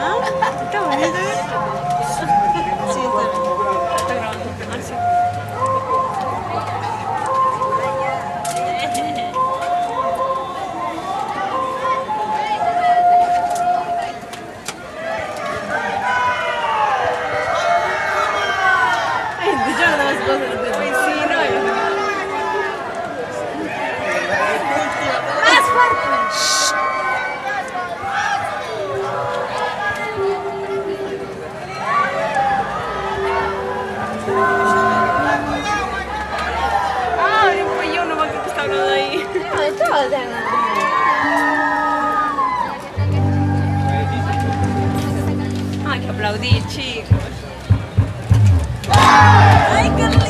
啊？干嘛呢？aplaudí, chicos. ¡Ay, qué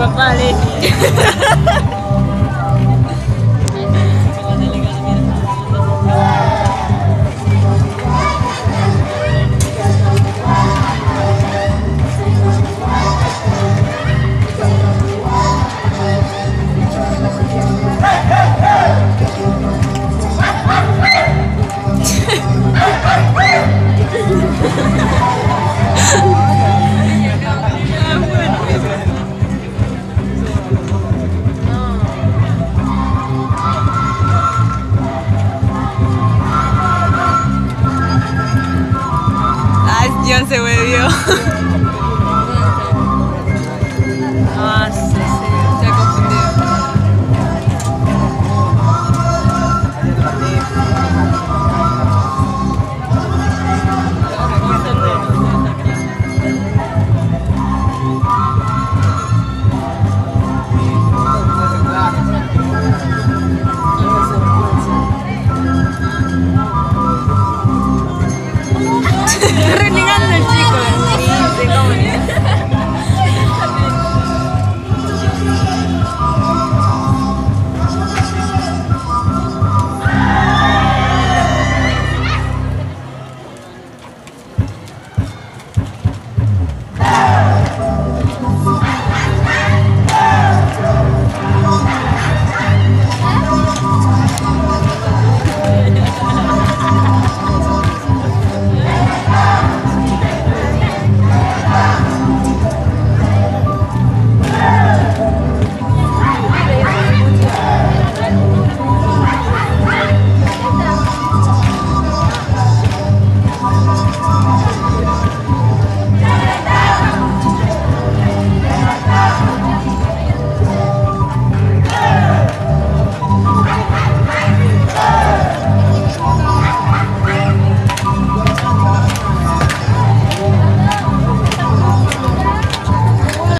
magpalit. 何?